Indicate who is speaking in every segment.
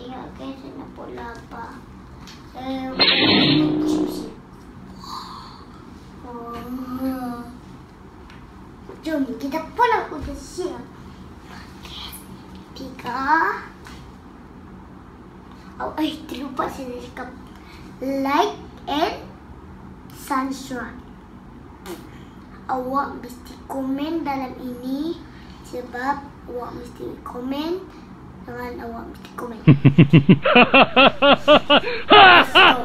Speaker 1: Tengok guys, saya nak bola apa. Saya nak chips. Oh. Jom kita pulang udah siap. Tiga. Oh, eh, terlupa saya cakap. Like and subscribe. Awak mesti komen dalam ini sebab awak mesti komen dengan awak mesti komen. Go.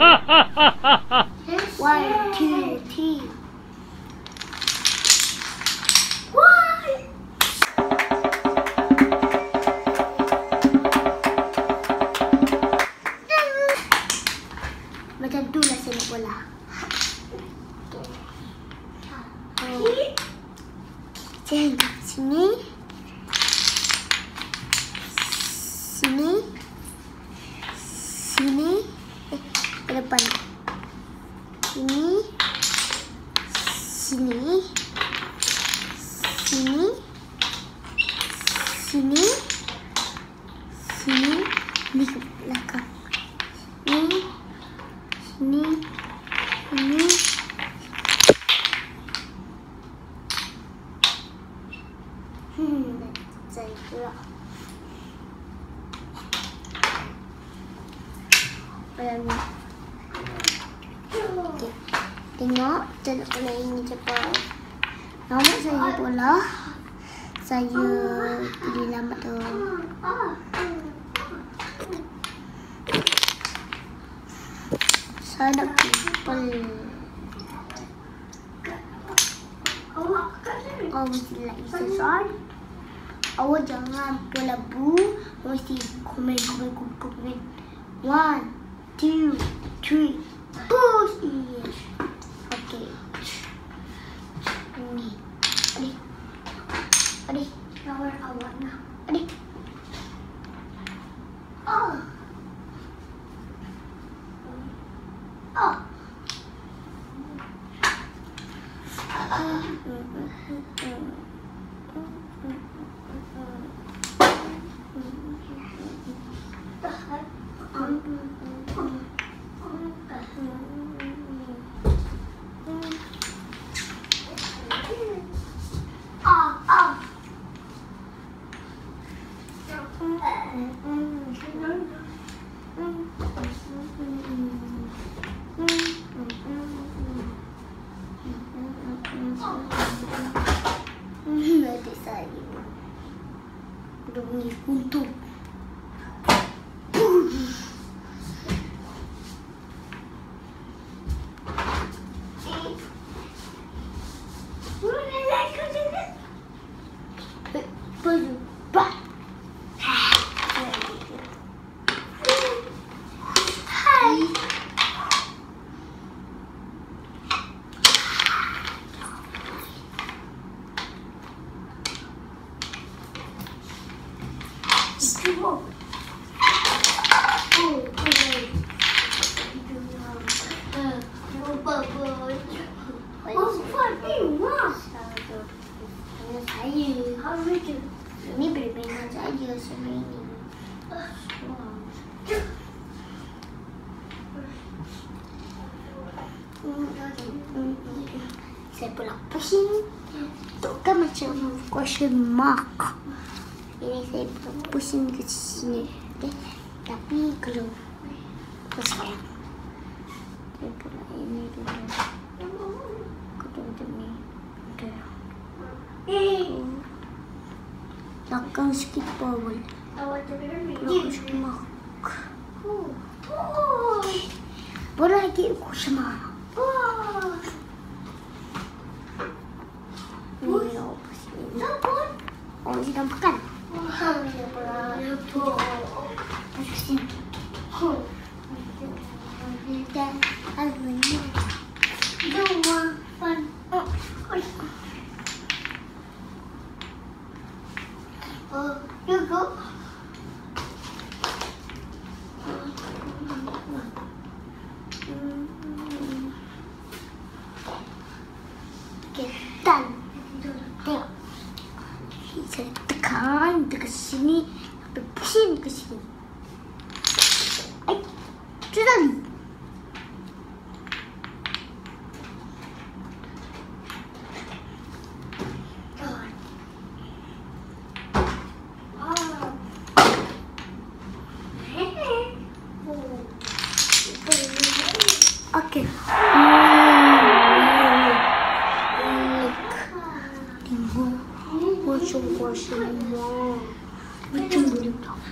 Speaker 1: One, two, three. Oh. Nak sini. Sini. Sini. Eh, ke depan. Sini. Sini. Sini. Sini. Sini. Ni ke belakang. Ni. Sini. Sini. Hmm, saya pula. Bayangin. Okey. Tengok, saya nak bola ini cepat. Nama saya bola. Saya pilih lambat tu. Saya nak people. Awak mesti like subscribe. Awak jangan bola bu. Mesti komen, komen, komen, komen. One, two, three. Push. Okay. Ni. Adik. Adik. Rawar awak nak. Adik. Oh. Oh. Adik saya Udah bunyi untuk Berubah 师傅。Mm -hmm. C'est pour la poussine. Donc, comme c'est un crochet marque. Ini saya pusing ke sini. Okay. Tapi kalau apa sekarang? Saya pula ini dulu. Macam ni. Okay. Belakang sikit bawah. Question mark. Boleh lagi question mark. Ini apa sini? Oh, ini Get done. He's a kind of sneak. Oh, ke sini, tapi pusing ke sini. Ay, tu tadi. Okey. Tengok.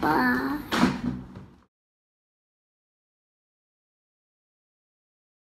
Speaker 1: 啊